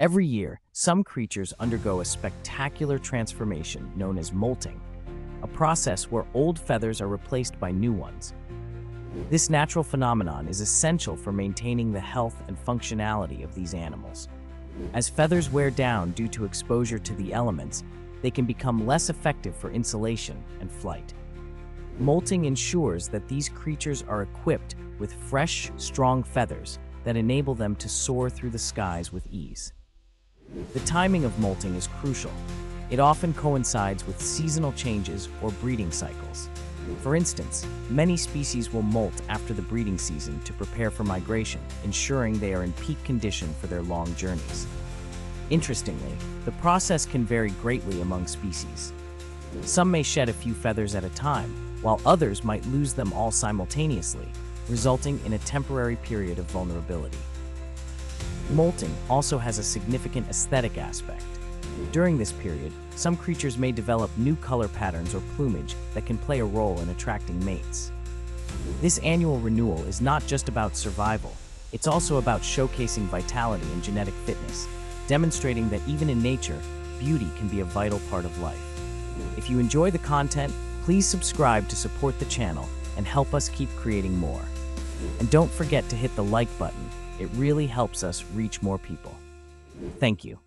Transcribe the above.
Every year, some creatures undergo a spectacular transformation known as molting, a process where old feathers are replaced by new ones. This natural phenomenon is essential for maintaining the health and functionality of these animals. As feathers wear down due to exposure to the elements, they can become less effective for insulation and flight. Molting ensures that these creatures are equipped with fresh, strong feathers that enable them to soar through the skies with ease. The timing of molting is crucial. It often coincides with seasonal changes or breeding cycles. For instance, many species will molt after the breeding season to prepare for migration, ensuring they are in peak condition for their long journeys. Interestingly, the process can vary greatly among species. Some may shed a few feathers at a time, while others might lose them all simultaneously, resulting in a temporary period of vulnerability. Molting also has a significant aesthetic aspect. During this period, some creatures may develop new color patterns or plumage that can play a role in attracting mates. This annual renewal is not just about survival, it's also about showcasing vitality and genetic fitness, demonstrating that even in nature, beauty can be a vital part of life. If you enjoy the content, please subscribe to support the channel and help us keep creating more. And don't forget to hit the like button it really helps us reach more people. Thank you.